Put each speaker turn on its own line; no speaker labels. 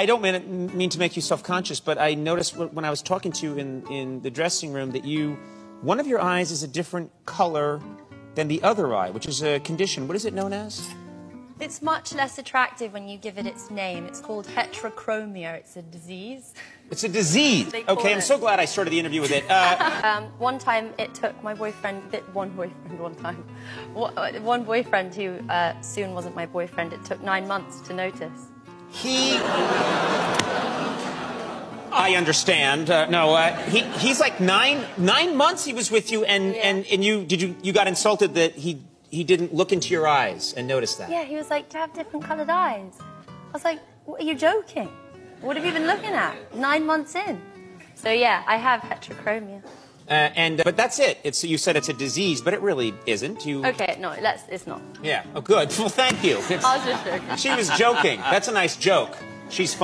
I don't mean, mean to make you self-conscious, but I noticed when I was talking to you in, in the dressing room that you, one of your eyes is a different color than the other eye, which is a condition. What is it known as?
It's much less attractive when you give it its name. It's called heterochromia. It's a disease.
It's a disease. Okay, I'm
it.
so glad I started the interview with it. Uh,
Um, one time it took my boyfriend, bit- one boyfriend, one time, One- uh, one boyfriend who uh, soon wasn't my boyfriend, it took nine months to notice.
He. I understand. Uh, no, uh, he he's like nine nine months he was with you, and
Yeah.
and and you did you you got insulted that he he didn't look into your eyes and notice that.
Yeah, he was like, Do you have different coloured eyes? I was like, What are you joking? What have you been looking at? Nine months in. So yeah, I have heterochromia.
Uh, and but that's it. It's you said it's a disease, but it really isn't. You.
Okay, no, let's, it's not.
Yeah. Oh, good. Well, thank you.
I was just joking.
She was joking. That's a nice joke. She's fine.